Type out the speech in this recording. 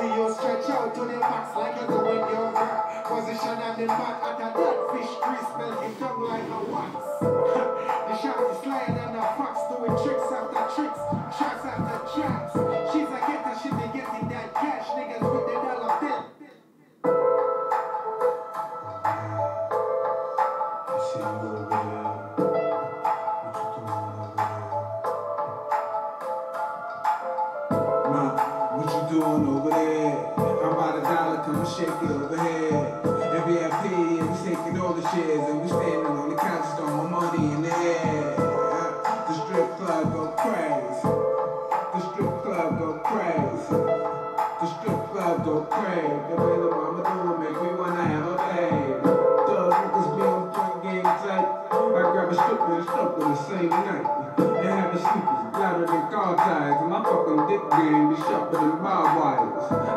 See you stretch out to the max like you're doing your work. Position on the mat at a dead fish grease his tongue like a wax. the shot is slide and the fox doing tricks after tricks, shots after shots. She's a getter, she be getting that cash, niggas with the dollar bill. She will doing over there? How about a dollar? Come and shake it over here. VIP, and we taking all the shares, and we standing on the couch throwing money in the air. The strip club go crazy. The strip club go crazy. The strip club go crazy. The way the mama doing make me wanna and stroke the same night. And have a sleepers louder than car tires. And my fucking dick game be sharper than barbed wires.